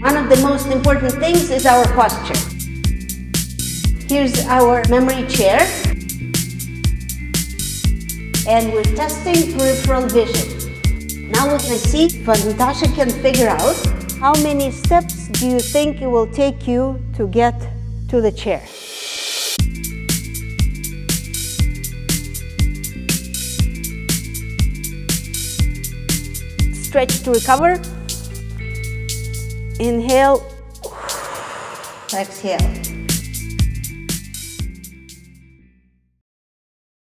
One of the most important things is our posture. Here's our memory chair. And we're testing peripheral vision. Now we're going to see if Natasha can figure out how many steps do you think it will take you to get to the chair. Stretch to recover. Inhale. Exhale.